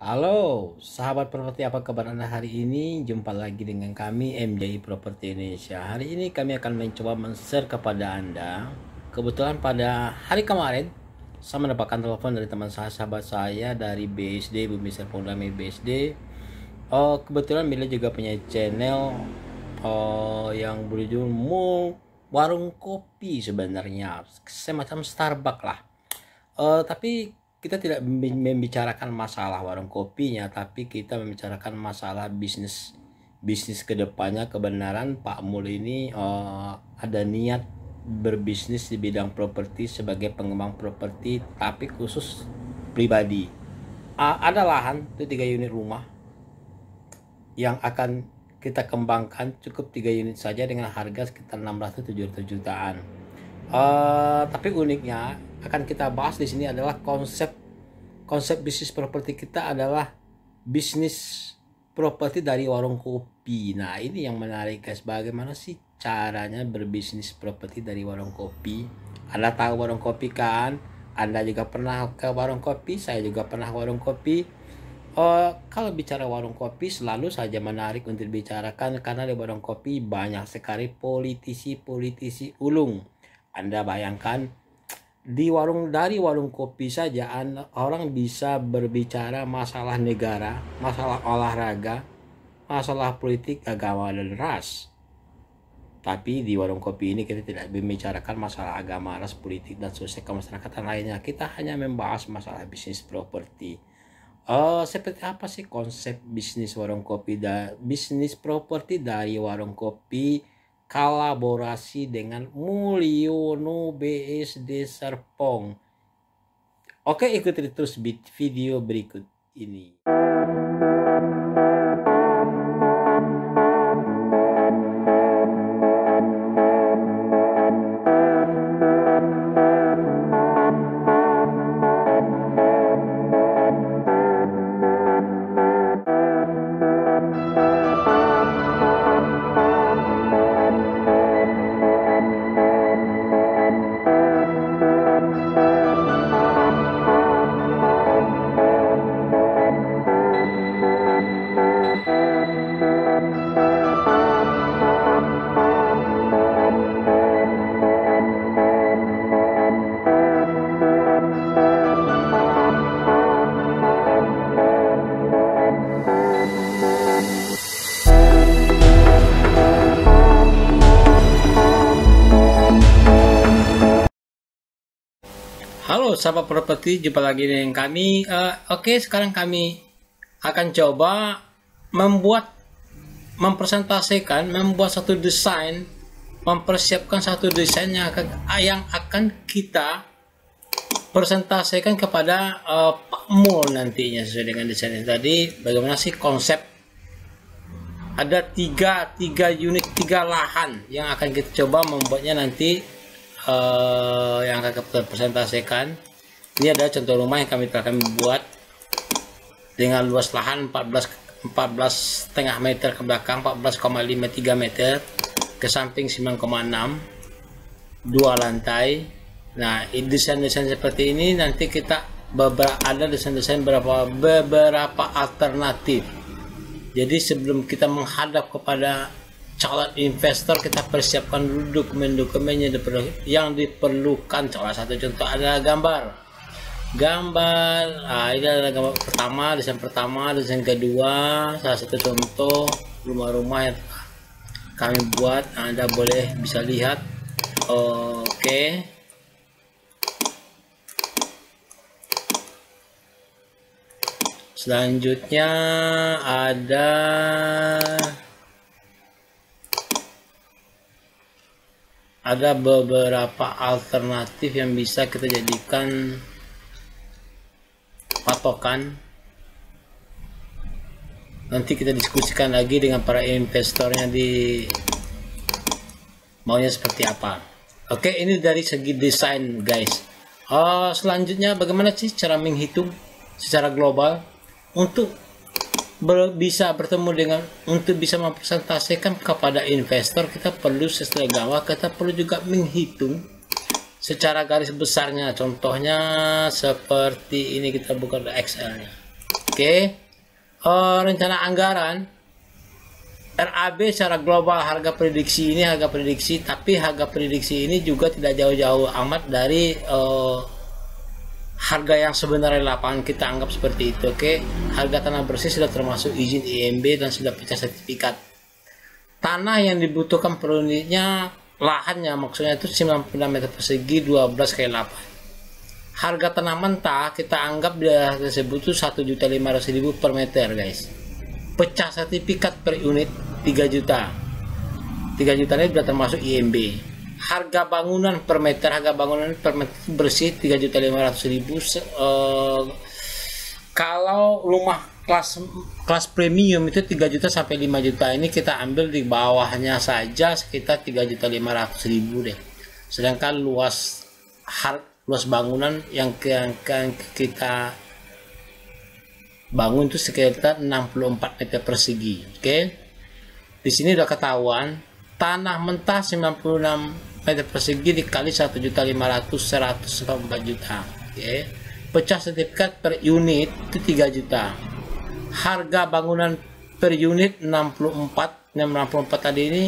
Halo, sahabat properti apa kabar Anda hari ini? Jumpa lagi dengan kami MJI Properti Indonesia. Hari ini kami akan mencoba men-share kepada Anda. Kebetulan pada hari kemarin saya mendapatkan telepon dari teman saya, sahabat saya dari BSD, Bumi Serpondami BSD. Oh, kebetulan Mila juga punya channel oh, yang berjudul Warung Kopi sebenarnya, semacam Starbucks lah. Uh, tapi kita tidak membicarakan masalah warung kopinya tapi kita membicarakan masalah bisnis bisnis ke depannya kebenaran Pak Mul ini uh, ada niat berbisnis di bidang properti sebagai pengembang properti tapi khusus pribadi. Uh, ada lahan itu tiga unit rumah yang akan kita kembangkan cukup tiga unit saja dengan harga sekitar 600-700 jutaan. Uh, tapi uniknya akan kita bahas di sini adalah konsep konsep bisnis properti kita adalah bisnis properti dari warung kopi. Nah, ini yang menarik guys. Bagaimana sih caranya berbisnis properti dari warung kopi? Anda tahu warung kopi kan? Anda juga pernah ke warung kopi, saya juga pernah warung kopi. Uh, kalau bicara warung kopi selalu saja menarik untuk dibicarakan karena di warung kopi banyak sekali politisi-politisi ulung. Anda bayangkan di warung dari warung kopi saja orang bisa berbicara masalah negara, masalah olahraga, masalah politik, agama dan ras. Tapi di warung kopi ini kita tidak membicarakan masalah agama, ras, politik dan sosial kemasyarakatan lainnya. Kita hanya membahas masalah bisnis properti. Uh, seperti apa sih konsep bisnis warung kopi dan bisnis properti dari warung kopi? Kolaborasi dengan Mulyono BSD Serpong. Oke, ikuti terus video berikut ini. Halo sahabat properti, jumpa lagi dengan kami. Uh, Oke, okay, sekarang kami akan coba membuat, mempresentasikan, membuat satu desain, mempersiapkan satu desain yang akan, yang akan kita presentasikan kepada uh, Pak Mul nantinya sesuai dengan desain ini tadi. Bagaimana sih konsep? Ada tiga, tiga unit, tiga lahan yang akan kita coba membuatnya nanti uh, yang akan kita presentasikan ini adalah contoh rumah yang kami telah kami buat dengan luas lahan 14 14 setengah meter ke belakang 14,53 meter ke samping 9,6 dua lantai. Nah desain-desain seperti ini nanti kita beberapa ada desain-desain beberapa beberapa alternatif. Jadi sebelum kita menghadap kepada calon investor kita persiapkan dulu dokumen-dokumennya yang diperlukan. Salah satu contoh adalah gambar. Gambar nah, ini adalah gambar pertama desain pertama desain kedua. Salah satu contoh rumah-rumah yang kami buat anda boleh bisa lihat. Oke. Selanjutnya ada ada beberapa alternatif yang bisa kita jadikan patokan. Nanti kita diskusikan lagi dengan para investornya di maunya seperti apa. Oke ini dari segi desain guys. Uh, selanjutnya bagaimana sih cara menghitung secara global? Untuk ber, bisa bertemu dengan untuk bisa mempresentasikan kepada investor kita perlu sesuai gawat kita perlu juga menghitung secara garis besarnya. Contohnya seperti ini kita buka Excel nya. Oke. Oke, uh, rencana anggaran. RAB secara global harga prediksi ini harga prediksi, tapi harga prediksi ini juga tidak jauh-jauh amat dari uh, harga yang sebenarnya lapangan kita anggap seperti itu. Oke, harga tanah bersih sudah termasuk izin IMB dan sudah pecah sertifikat. Tanah yang dibutuhkan per unitnya lahannya maksudnya itu 90 meter persegi 12 kali 8 harga tanah mentah kita anggap dia tersebut ratus ribu per meter guys pecah sertifikat per unit 3 juta 3 juta ini sudah termasuk IMB harga bangunan per meter harga bangunan per meter bersih 3 juta lima ratus ribu. Uh, kalau rumah kelas kelas premium itu 3 juta sampai 5 juta. Ini kita ambil di bawahnya saja sekitar 3 juta lima ratus ribu deh. Sedangkan luas harga luas bangunan yang, yang, yang kita bangun itu sekitar 64 meter persegi oke? Okay? di sini udah ketahuan tanah mentah 96 meter persegi dikali 1 juta 500 144 juta. Oke. Okay? pecah sertifikat per unit itu 3 juta. Harga bangunan per unit 64 64 tadi ini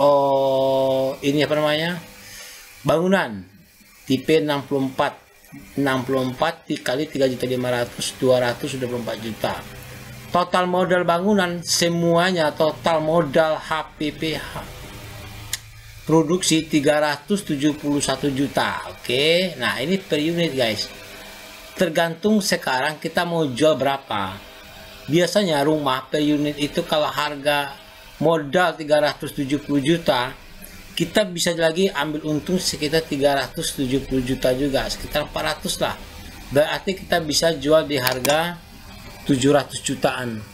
oh ini apa namanya? Bangunan tipe 64 64 dikali 3.500 224 juta. Total modal bangunan semuanya total modal HPPH produksi 371 juta. Oke nah ini per unit guys. Tergantung sekarang kita mau jual berapa. Biasanya rumah per unit itu kalau harga modal 370 juta kita bisa lagi ambil untung sekitar 370 juta juga sekitar 400 lah. Berarti kita bisa jual di harga 700 jutaan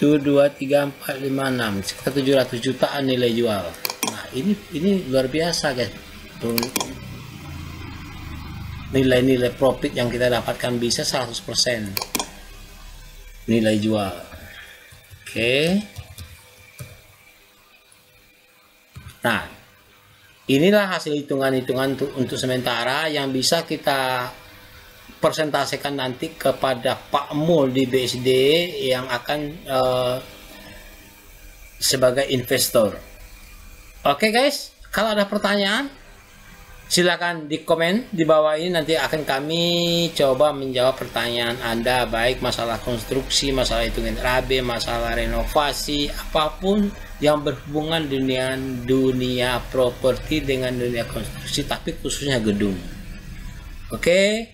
1 2 3 4 5 6 sekitar 700 jutaan nilai jual. Nah ini ini luar biasa guys. Nilai-nilai profit yang kita dapatkan bisa 100% nilai jual. Oke. Okay. Nah, inilah hasil hitungan-hitungan untuk, untuk sementara yang bisa kita persentasikan nanti kepada Pak Mul di BSD yang akan uh, sebagai investor. Oke okay guys, kalau ada pertanyaan silakan di komen di bawah ini nanti akan kami coba menjawab pertanyaan Anda baik masalah konstruksi, masalah hitungan RAB, masalah renovasi, apa pun yang berhubungan dengan dunia properti dengan dunia konstruksi tapi khususnya gedung. Oke,